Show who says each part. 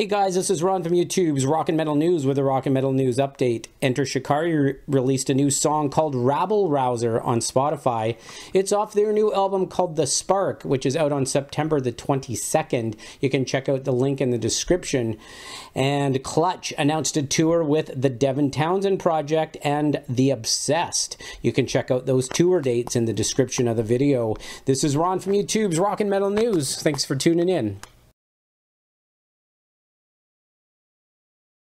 Speaker 1: Hey guys, this is Ron from YouTube's Rock and Metal News with a Rock and Metal News update. Enter Shikari re- released a new song called Rabble Rouser on Spotify. It's off their new album called The Spark, which is out on September the 22nd. You can check out the link in the description. And Clutch announced a tour with the Devin Townsend Project and The Obsessed. You can check out those tour dates in the description of the video. This is Ron from YouTube's Rock and Metal News. Thanks for tuning in.